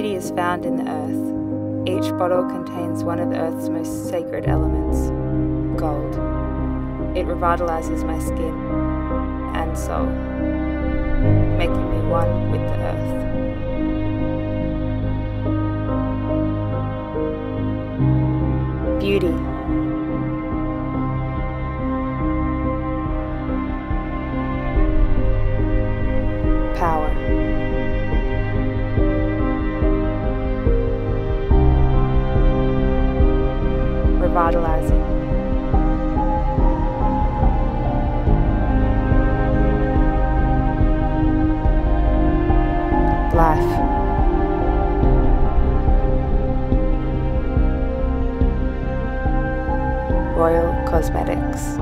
is found in the earth. Each bottle contains one of the earth's most sacred elements gold. It revitalizes my skin and soul, making me one with the earth. Beauty. Revitalizing. Life. Royal Cosmetics.